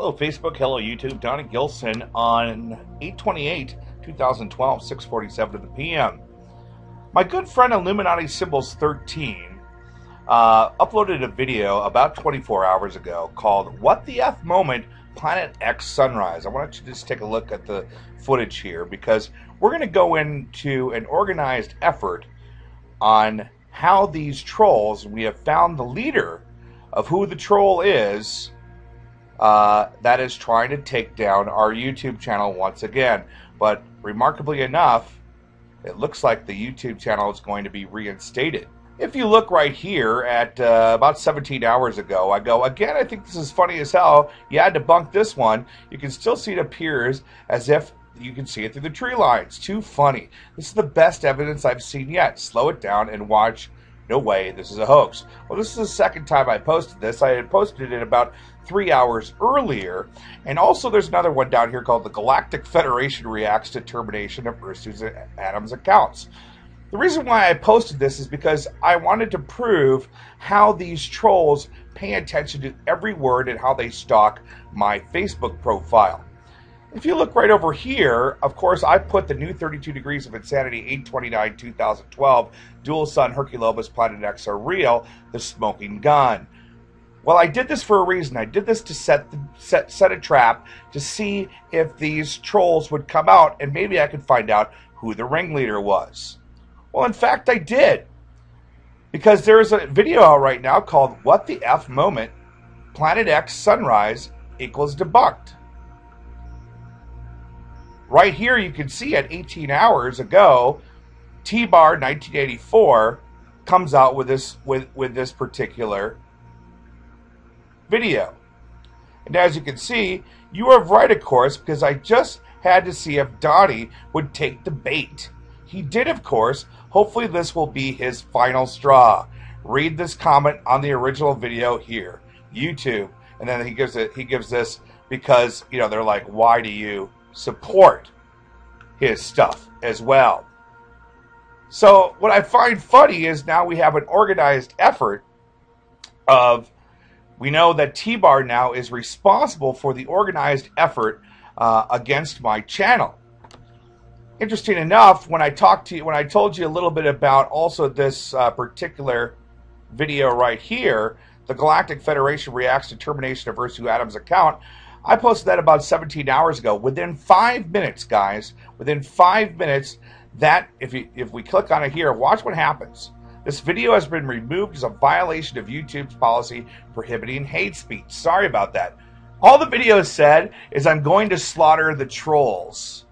Hello, Facebook. Hello, YouTube. Donny Gillson on 828 2012, 647 of the PM. My good friend Illuminati Symbols 13 uh, uploaded a video about 24 hours ago called What the F Moment Planet X Sunrise. I want you to just take a look at the footage here because we're going to go into an organized effort on how these trolls, we have found the leader of who the troll is, uh, that is trying to take down our YouTube channel once again. But remarkably enough, it looks like the YouTube channel is going to be reinstated. If you look right here at uh, about 17 hours ago, I go, again, I think this is funny as hell. You had to bunk this one. You can still see it appears as if you can see it through the tree lines. Too funny. This is the best evidence I've seen yet. Slow it down and watch. No way, this is a hoax. Well, this is the second time I posted this. I had posted it about three hours earlier. And also, there's another one down here called the Galactic Federation Reacts to Termination of Ursus Adams Accounts. The reason why I posted this is because I wanted to prove how these trolls pay attention to every word and how they stalk my Facebook profile. If you look right over here, of course, I put the new 32 Degrees of Insanity 829 2012 Dual Sun Hercolubus Planet X are real, the smoking gun. Well, I did this for a reason. I did this to set the, set set a trap to see if these trolls would come out and maybe I could find out who the ringleader was. Well, in fact, I did. Because there's a video out right now called What the F Moment Planet X Sunrise equals debunked. Right here, you can see at 18 hours ago, T Bar 1984 comes out with this with, with this particular video. And as you can see, you are right, of course, because I just had to see if Donny would take the bait. He did, of course. Hopefully, this will be his final straw. Read this comment on the original video here, YouTube, and then he gives it. He gives this because you know they're like, why do you support his stuff as well. So, what I find funny is now we have an organized effort of, we know that T Bar now is responsible for the organized effort uh, against my channel. Interesting enough, when I talked to you, when I told you a little bit about also this uh, particular video right here, the Galactic Federation reacts to termination of Ursu Adams' account. I posted that about 17 hours ago. Within five minutes, guys, within five minutes, that if you if we click on it here, watch what happens. This video has been removed as a violation of YouTube's policy prohibiting hate speech. Sorry about that. All the video said is I'm going to slaughter the trolls.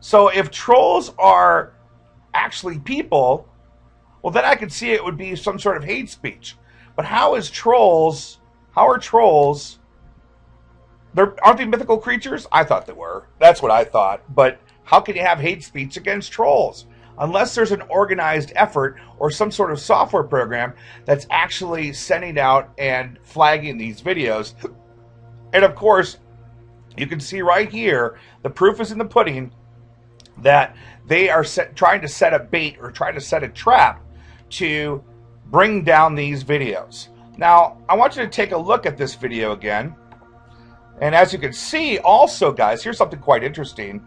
So if trolls are actually people, well then I could see it would be some sort of hate speech. But how is trolls how are trolls they're aren't they mythical creatures? I thought they were. That's what I thought. But how can you have hate speech against trolls? Unless there's an organized effort or some sort of software program that's actually sending out and flagging these videos. And of course, you can see right here, the proof is in the pudding that they are set, trying to set a bait or trying to set a trap to bring down these videos. Now, I want you to take a look at this video again. And as you can see, also, guys, here's something quite interesting.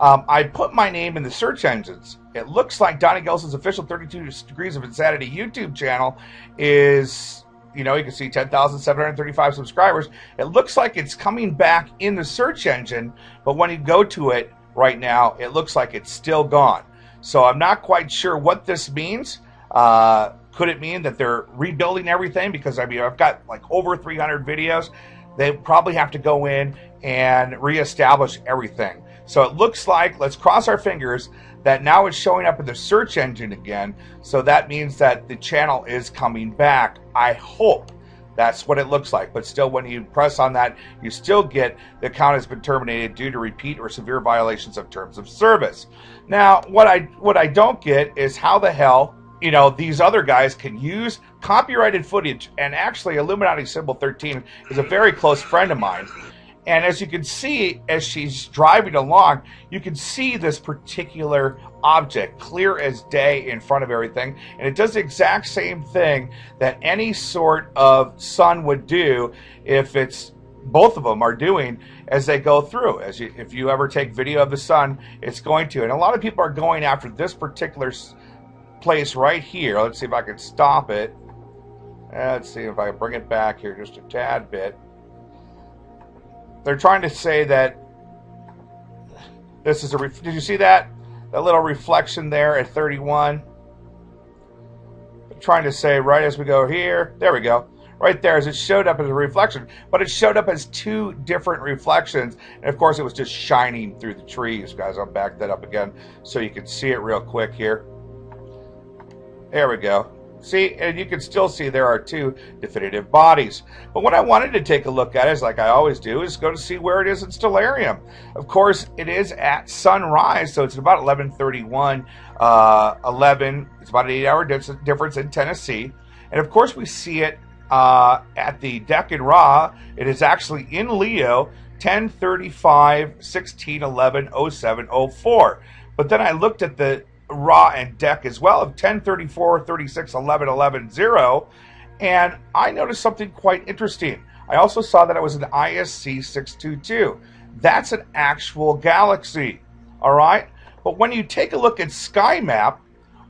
Um, I put my name in the search engines. It looks like Donny Gillson's official 32 Degrees of Insanity YouTube channel is, you know, you can see 10,735 subscribers. It looks like it's coming back in the search engine, but when you go to it right now, it looks like it's still gone. So I'm not quite sure what this means. Uh, could it mean that they're rebuilding everything? Because I mean, I've got like over 300 videos they probably have to go in and reestablish everything. So it looks like, let's cross our fingers, that now it's showing up in the search engine again. So that means that the channel is coming back. I hope that's what it looks like. But still, when you press on that, you still get the account has been terminated due to repeat or severe violations of terms of service. Now, what I what I don't get is how the hell you know, these other guys can use copyrighted footage. And actually, Illuminati Symbol 13 is a very close friend of mine. And as you can see, as she's driving along, you can see this particular object clear as day in front of everything. And it does the exact same thing that any sort of sun would do if it's both of them are doing as they go through. As you, if you ever take video of the sun, it's going to. And a lot of people are going after this particular place right here. Let's see if I can stop it. Let's see if I bring it back here just a tad bit. They're trying to say that this is a. Did you see that? That little reflection there at 31. They're trying to say right as we go here. There we go right there as it showed up as a reflection, but it showed up as two different reflections. And of course, it was just shining through the trees, guys. I'll back that up again so you can see it real quick here. There we go. See, and you can still see there are two definitive bodies. But what I wanted to take a look at is, like I always do, is go to see where it is in Stellarium. Of course, it is at sunrise, so it's about 11:31, uh, 11. It's about an eight-hour difference in Tennessee, and of course, we see it uh, at the Deccan Ra. It is actually in Leo, 1035, 16, 11, 07, 04. But then I looked at the Ra and Dec as well of 1034, 36, 11, 11, 0. And I noticed something quite interesting. I also saw that it was an ISC 622. That's an actual galaxy. All right? But when you take a look at Sky Map,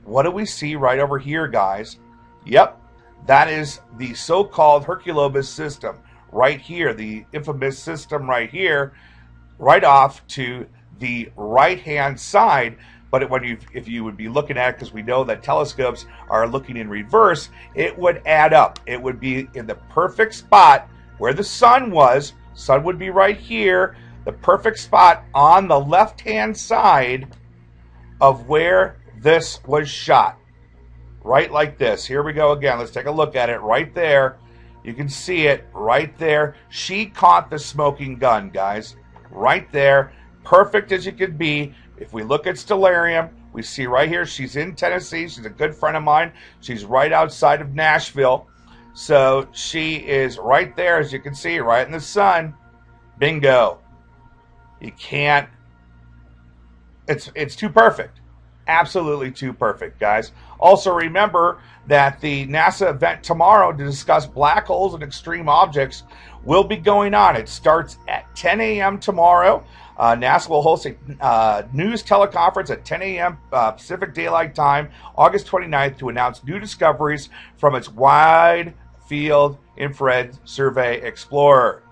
what do we see right over here, guys? Yep, that is the so called Hercolubus system right here, the infamous system right here, right off to the right hand side. But when you, if you would be looking at because we know that telescopes are looking in reverse, it would add up. It would be in the perfect spot where the sun was. Sun would be right here, the perfect spot on the left hand side of where this was shot right like this. Here we go again. Let's take a look at it right there. You can see it right there. She caught the smoking gun, guys. Right there. Perfect as you could be. If we look at Stellarium, we see right here she's in Tennessee. She's a good friend of mine. She's right outside of Nashville. So she is right there, as you can see, right in the sun. Bingo. You can't. It's it's too perfect absolutely too perfect, guys. Also, remember that the NASA event tomorrow to discuss black holes and extreme objects will be going on. It starts at 10 a.m. tomorrow. Uh, NASA will host a uh, news teleconference at 10 a.m. Uh, Pacific Daylight Time, August 29th, to announce new discoveries from its Wide Field Infrared Survey Explorer.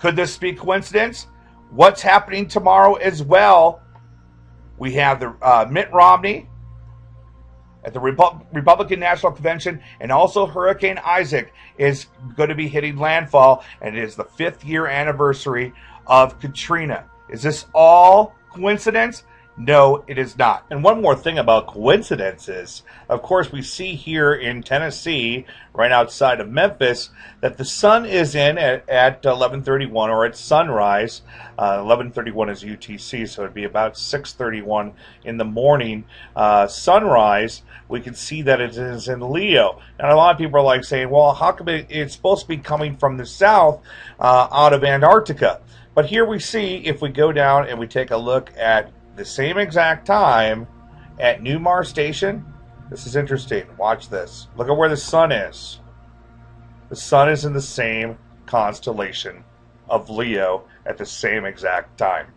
Could this be coincidence? What's happening tomorrow as well we have the uh, Mitt Romney at the Repu- Republican National Convention, and also Hurricane Isaac is going to be hitting landfall, and it is the fifth year anniversary of Katrina. Is this all coincidence? No, it is not. And one more thing about coincidences. Of course, we see here in Tennessee, right outside of Memphis, that the sun is in at, at 11:31 or at sunrise. Uh, 11:31 is UTC, so it'd be about 6:31 in the morning. Uh, sunrise. We can see that it is in Leo. And a lot of people are like saying, "Well, how come it, it's supposed to be coming from the south, uh, out of Antarctica?" But here we see, if we go down and we take a look at the same exact time at Neumayer Station. This is interesting. Watch this. Look at where the sun is. The sun is in the same constellation of Leo at the same exact time.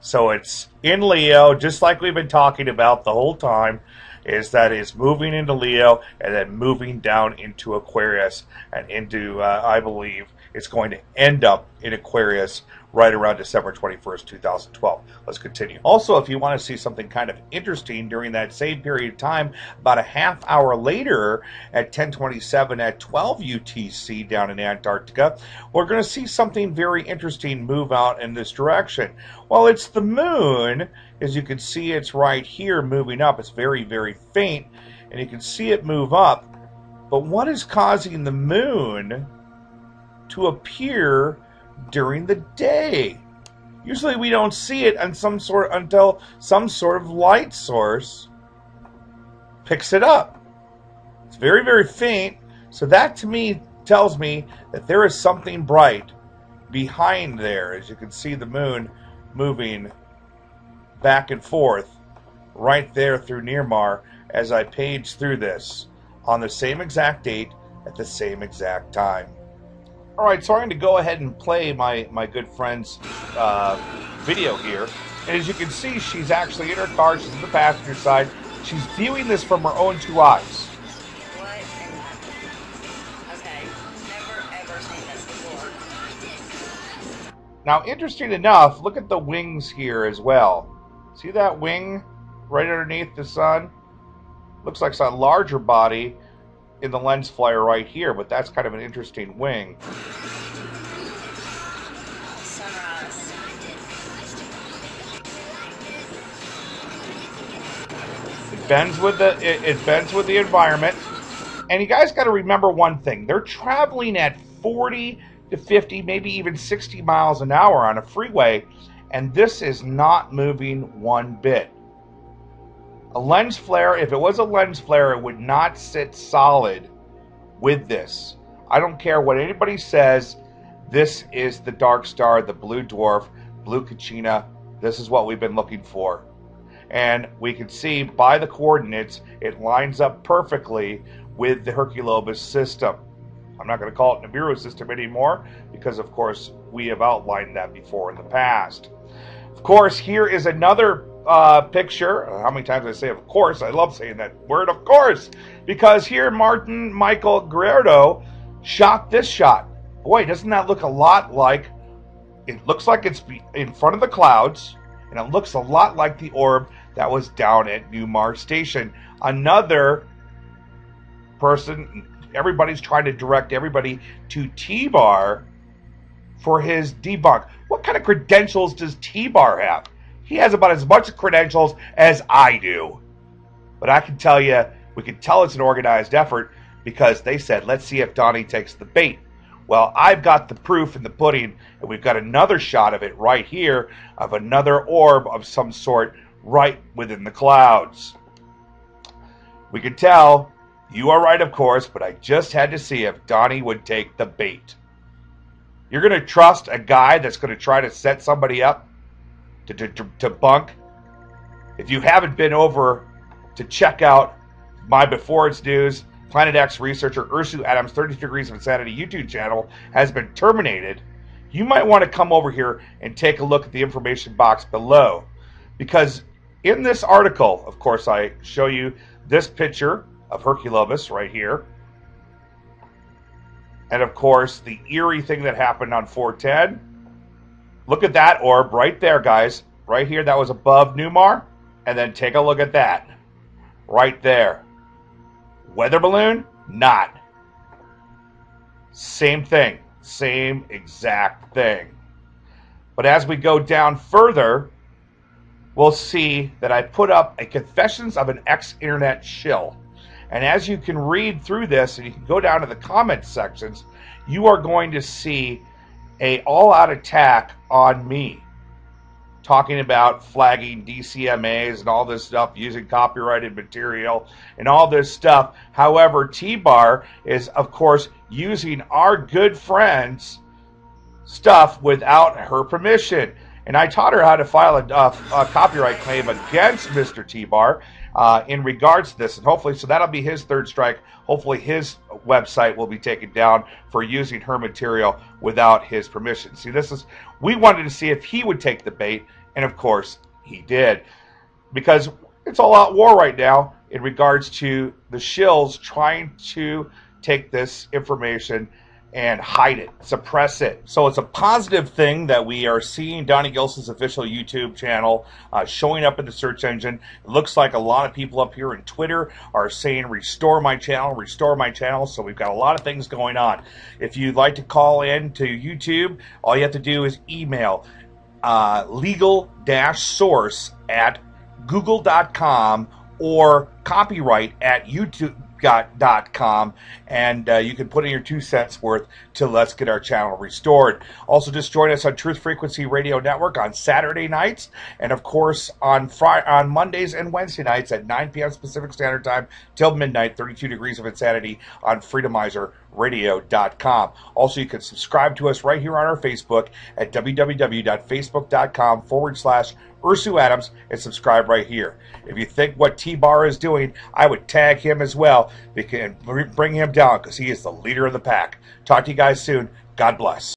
So it's in Leo, just like we've been talking about the whole time, is that it's moving into Leo and then moving down into Aquarius and into, uh, I believe, it's going to end up in Aquarius right around December 21st, 2012. Let's continue. Also, if you want to see something kind of interesting during that same period of time, about a half hour later at 1027 at 12 UTC down in Antarctica, we're going to see something very interesting move out in this direction. Well, it's the moon. As you can see, it's right here moving up. It's very, very faint, and you can see it move up. But what is causing the moon to appear during the day. Usually we don't see it on some sort until some sort of light source picks it up. It's very, very faint. So that to me tells me that there is something bright behind there. As you can see the moon moving back and forth right there through Neumayer as I page through this on the same exact date at the same exact time. All right, so I'm going to go ahead and play my, my good friend's uh, video here. And as you can see, she's actually in her car. She's in the passenger side. She's viewing this from her own two eyes. Now, interesting enough, look at the wings here as well. See that wing right underneath the sun? Looks like it's a larger body in the lens flare right here, but that's kind of an interesting wing. It bends with the it, it bends with the environment. And you guys got to remember one thing: they're traveling at 40 to 50, maybe even 60 miles an hour on a freeway, and this is not moving one bit. A lens flare, if it was a lens flare, it would not sit solid with this. I don't care what anybody says. This is the Dark Star, the Blue Dwarf, Blue Kachina. This is what we've been looking for. And we can see by the coordinates, it lines up perfectly with the Hercolubus system. I'm not going to call it Nibiru system anymore because, of course, we have outlined that before in the past. Of course, here is another uh, picture. How many times I say of course? I love saying that word, of course, because here Martin Michael Guerrero shot this shot. Boy, doesn't that look a lot like? It looks like it's in front of the clouds, and it looks a lot like the orb that was down at New Mars Station. Another person, everybody's trying to direct everybody to T Bar for his debunk. What kind of credentials does T Bar have? He has about as much credentials as I do. But I can tell you, we can tell it's an organized effort because they said, let's see if Donny takes the bait. Well, I've got the proof in the pudding, and we've got another shot of it right here of another orb of some sort right within the clouds. We can tell, you are right, of course, but I just had to see if Donny would take the bait. You're going to trust a guy that's going to try to set somebody up to, to, to, to bunk. If you haven't been over to check out my Before It's News, Planet X researcher Ursu Adams' 30 Degrees of Insanity YouTube channel has been terminated, you might want to come over here and take a look at the information box below. Because in this article, of course, I show you this picture of Hercolubus right here. And of course, the eerie thing that happened on 410 Look at that orb right there, guys. Right here, that was above Neumayer. And then take a look at that. Right there. Weather balloon? Not. Same thing. Same exact thing. But as we go down further, we'll see that I put up a Confessions of an Ex-Internet Shill. And as you can read through this, and you can go down to the comment sections, you are going to see a all-out attack on me, talking about flagging DCMAs and all this stuff, using copyrighted material and all this stuff. However, T-Bar is, of course, using our good friends' stuff without her permission. And I taught her how to file a, a, copyright claim against Mr. T-Bar uh, in regards to this. And hopefully, so that'll be his third strike. Hopefully, his website will be taken down for using her material without his permission. See, this is, we wanted to see if he would take the bait, and of course, he did. Because it's all out war right now in regards to the shills trying to take this information and hide it, suppress it. So it's a positive thing that we are seeing Donny Gillson's official YouTube channel uh, showing up in the search engine. It looks like a lot of people up here in Twitter are saying, restore my channel, restore my channel. So we've got a lot of things going on. If you'd like to call in to YouTube, all you have to do is email uh, legal-source at google.com or copyright at YouTube com, and uh, you can put in your two cents worth to let's get our channel restored. Also, just join us on Truth Frequency Radio Network on Saturday nights, and of course on Friday, on Mondays and Wednesday nights at 9 p.m. Pacific Standard Time till midnight. 32 degrees of insanity on FreedomizerRadio.com. Also, you can subscribe to us right here on our Facebook at www.facebook.com forward slash Ursu Adams and subscribe right here. If you think what T Bar is doing, I would tag him as well and bring him down because he is the leader of the pack. Talk to you guys soon. God bless.